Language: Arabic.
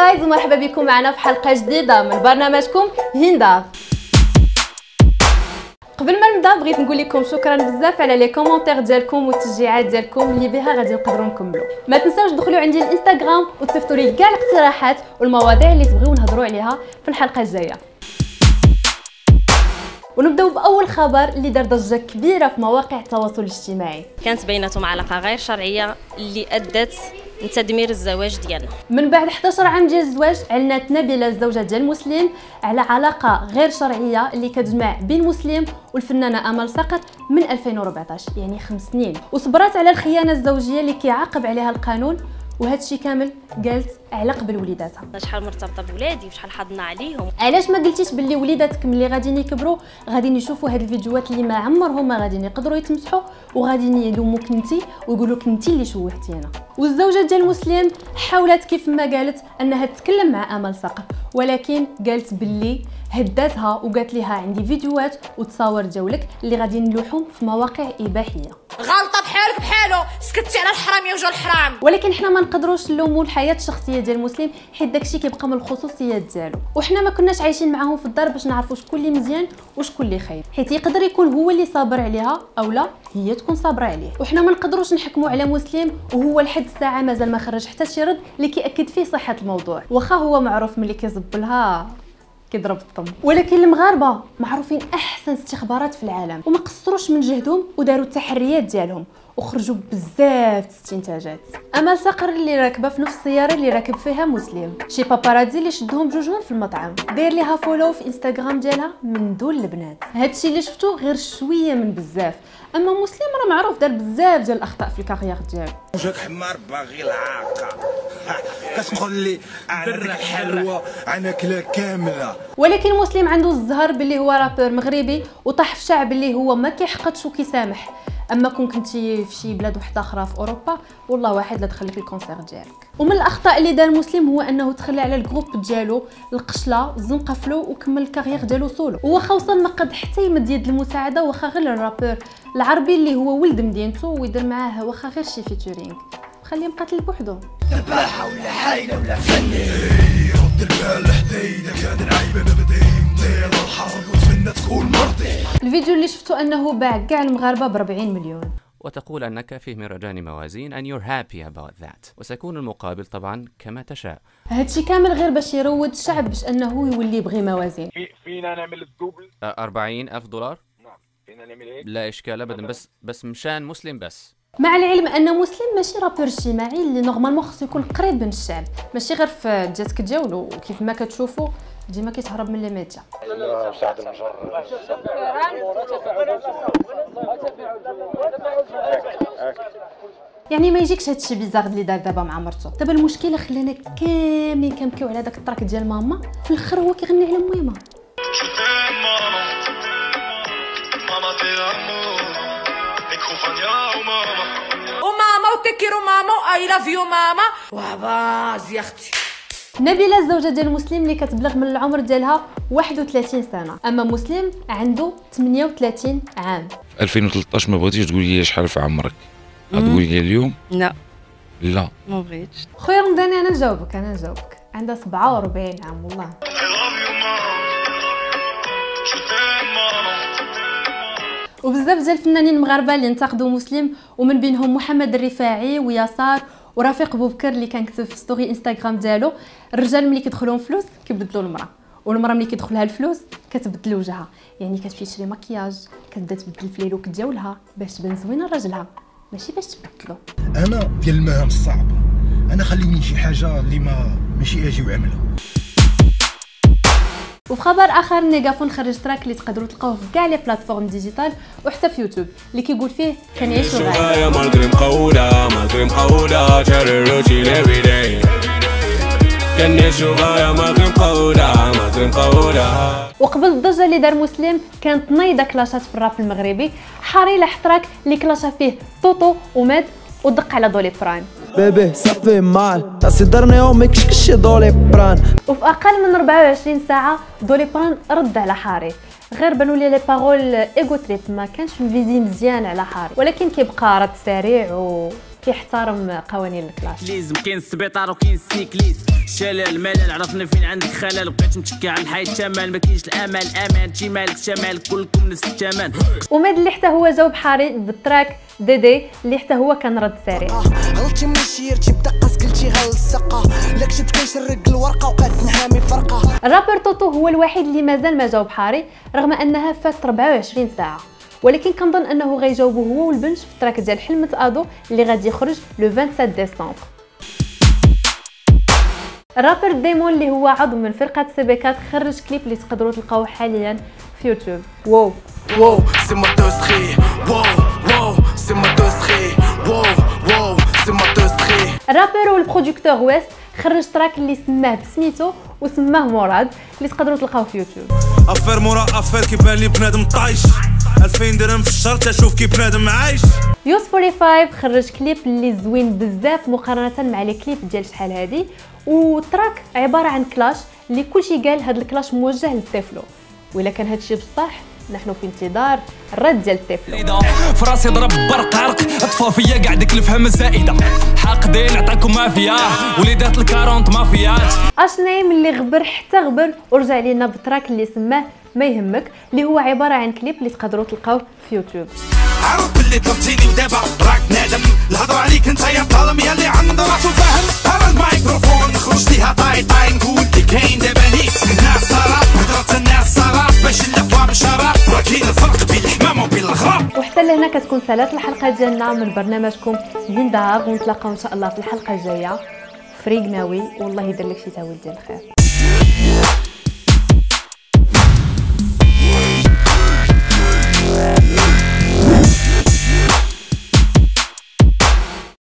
جايز ومرحبا بكم معنا في حلقة جديدة من برنامجكم هندا قبل ما نبدأ بغيت نقول لكم شكرا بزاف على لي كومونتير ديالكم والتشجيعات ديالكم اللي بها غادي نقدروا نكملوا. ما تنساوش تدخلوا عندي الإنستغرام وتصيفطوا لي كاع الاقتراحات والمواضيع اللي تبغيو نهضروا عليها في الحلقة الجاية. ونبداو بأول خبر اللي دار ضجة كبيرة في مواقع التواصل الاجتماعي. كانت بيناتهم علاقة غير شرعية اللي أدت لتدمير الزواج ديالنا. من بعد 11 عام ديال الزواج اعلنت نبيله الزوجة ديال مسلم على علاقة غير شرعية اللي كتجمع بين مسلم والفنانة أمل صقر من 2014 يعني خمس سنين. وصبرات على الخيانة الزوجية اللي كيعاقب عليها القانون وهذا الشيء كامل قالت على قبل وليداتها. شحال مرتبطة بولادي وشحال حضنا عليهم. علاش ما قلتيش باللي وليداتك ملي غادي يكبروا غادي يشوفوا هاد الفيديوهات اللي ما عمرهم ما غادي يقدروا يتمسحوا وغادي يلوموك انت ويقولوا لك انت اللي شوهتينا والزوجة ديال مسلم حاولت كيف ما قالت أنها تتكلم مع أمل صقر ولكن قالت باللي هداتها وقالت لها عندي فيديوهات وتصاور ديالك اللي غادي نلوحهم في مواقع إباحية. غلطة بحالك بحالو. سكتي على الحرام يا وجه الحرام. ولكن حنا ما نقدروش نلوموا الحياة الشخصية ديال المسلم حيت داكشي كيبقى من الخصوصيات ديالو. وحنا ما كناش عايشين معاهم في الدار باش نعرفوا شكون اللي مزيان وشكون اللي خايب. حيت يقدر يكون هو اللي صابر عليها أو لا هي تكون صابرة عليه. وحنا ما نقدروش نحكموا على مسلم وهو لحد الساعة مازال ما خرج حتى شي رد اللي كيأكد فيه صحة الموضوع. واخا هو معروف ملي كيزبلها كيضرب الطم ولكن المغاربة معروفين أحسن استخبارات في العالم وما قصروش من جهدهم وداروا التحريات ديالهم. وخرجوا بزاف استنتاجات أمل صقر اللي راكبة في نفس السيارة اللي راكب فيها مسلم. شي paparazzi اللي شدوهم بجوجهم في المطعم. داير ليها follow في انستغرام ديالها من دون البنات. هادشي اللي شفتو غير شوية من بزاف. أما مسلم راه معروف دار بزاف ديال الأخطاء في ال carrière ديالو. وجهك حمار باغي العاقة. كتقول لي ديك الحلوه أنا كلا كاملة. ولكن مسلم عنده الزهر باللي هو rappeur مغربي وطاح في شعب اللي هو ما كيحقدش وكيسامح. أما كون كنتي في شي بلاد واحدة أخرى في أوروبا والله واحد لا دخل ال concert ديالك. ومن الأخطاء اللي دار مسلم هو أنه تخلى على ال groupe ديالو القشلة زنقة flow وكمل ال carrière ديالو سولو واخا وصل ما قد حتى يمد يد المساعدة واخا غير ال rappeur العربي اللي هو ولد مدينته ويدير معاه واخا غير شي featuring خليه مقاتل بوحدو ذباحه ولا حايلة ولا فني. رد البال حديدك كان العيبه مبدين دير الحرب. وتمنى تكون مرضي. الفيديو اللي شفتو أنه باع كاع المغاربة ب 40 مليون. وتقول أنك فيه مهرجان موازين and you're happy about that. وسيكون المقابل طبعا كما تشاء. هادشي كامل غير باش يروج الشعب باش أنه يولي يبغي موازين. في فينا نعمل ال double. أربعين ألف دولار؟ نعم. فينا نعمل هيك. لا إشكال أبدا بس بس مشان مسلم بس. مع العلم أن مسلم ماشي rappeur اجتماعي اللي normalement خصو يكون قريب من الشعب. ماشي غير في الجاتك ديالو وكيف ما كتشوفوا ديما كيتهرب من الميديا سعد يعني ما يجيكش هادشي bizarre اللي دار دابا مع مرتو دابا المشكلة خلانا كاملين كنبكيو على داك ال track ديال ماما. في الآخر هو كيغني على ميمه وماما و te quiero ماما I love you ماما وباز يا أختي نبيلة الزوجة ديال مسلم اللي كتبلغ من العمر ديالها 31 سنة. أما مسلم عنده 38 عام. 2013 ما بغيتيش تقولي لي شحال في عمرك. غتقولي لي اليوم؟ لا. لا. ما بغيتش. خويا رمضاني أنا نجاوبك أنا نجاوبك. عندها 47 عام والله. وبزاف ديال الفنانين المغاربه اللي انتقدوا مسلم ومن بينهم محمد الرفاعي ويسار ورفيق بوبكر اللي كان كتب في story انستغرام ديالو الرجال ملي كيدخلهم فلوس كيبدلوا المرأة والمرأة ملي كيدخلها الفلوس كتبدل وجهها. يعني كتمشي تشري مكياج كتبدا تبدل في le look ديالها باش تبان زوينة لراجلها. ماشي باش تبدلو. أنا ديال المهام الصعبه أنا خليني شي حاجة اللي ما ماشي أجي وعملها وفي خبر آخر نيغافون خرج track اللي تقدروا تلقاوه في كاع les plateformes digitales وحتى في يوتيوب. اللي كيقول فيه كنعيشوا غير تشري الروتين every day. كني شوية malgré مقودة malgré مقودة وقبل الضجه اللي دار مسلم كانت نايضه كلاشات في الراب المغربي حاري لاح track اللي كلاشا فيه طوطو وماد ودق على دولي بران. baby صافي مال تاسي درنيهم ما كشكش دولي بران وفي أقل من 24 ساعة دولي بران رد على حاري. غير بانوا لي les paroles ego trip ما كانش مفيزي مزيان على حاري. ولكن كيبقى رد سريع و كيحترم قوانين ال clash ليزم كاين السبيطار وكاين السيكليس الشلال ملل عرفنا فين عندك خلل. بقيت متكي على الحي الشمال ما كاينش الأمل. أمان شي مالك شمال كلكم نفس الثمن. وماد اللي حتى هو جاوب حاري بال track دي دي اللي حتى هو كان رد سريع غلطتي من شيرتي بدقة قلتي غلسقة لا كتبت كنشرق الورقة وقعدت نحامي فرقة الرابر توتو هو الوحيد اللي مازال ما جاوب حاري رغم أنها فاتت 24 ساعة. ولكن كنظن أنه غيجاوبو هو والبنت في التراك ديال حلمة أدو اللي غادي يخرج لو 27 ديسمبر الرابر ديمون اللي هو عضو من فرقة سيبيكات خرج كليب اللي تقدروا تلقاوه حاليا في يوتيوب واو d'Austrie. Wow, wow, c'est moi d'Austrie. Wow, wow, c'est moi d'Austrie. ال rapper وال producteur ويست خرج track اللي سماه بسميتو وسماه مراد اللي تقدروا تلقاوه في يوتيوب affaire مورا affaire كيبان لي بنادم طايش 2000 درهم في الشهر تشوف كي بنادم عايش يوس 45 خرج كليب اللي زوين بزاف مقارنة مع les clips ديال شحال هادي وال track عبارة عن clash اللي كلشي قال هاد ال clash موجه للطفلو وإلا كان هادشي بصح نحن في انتظار الرد ديال الطفلو فراسي ضرب برق عرق. اطفى فيا قاعد الفهم الزائده حاقدين عطاكم مافيا. وليدات الكارونت مافيات. اشنايم اللي غبر حتى غبر ورجع لينا بتراك اللي سماه ما يهمك اللي هو عبارة عن كليب اللي تقدروا تلقاوه في يوتيوب. عرف باللي طلبتيني ودابا راك نادم. الهضرة عليك انت يا ظالم يا اللي عنده راسو فاهم. هذا الميكروفون نخرج ليها طاي طاي. نقول اللي كاين دابا نيت. الناس وحتى لهنا كتكون سالات الحلقة ديالنا من برنامجكم بين دهر ونتلاقاو إن شاء الله في الحلقة الجاية. فريق ناوي. والله يدير لك شي تاويل ديال الخير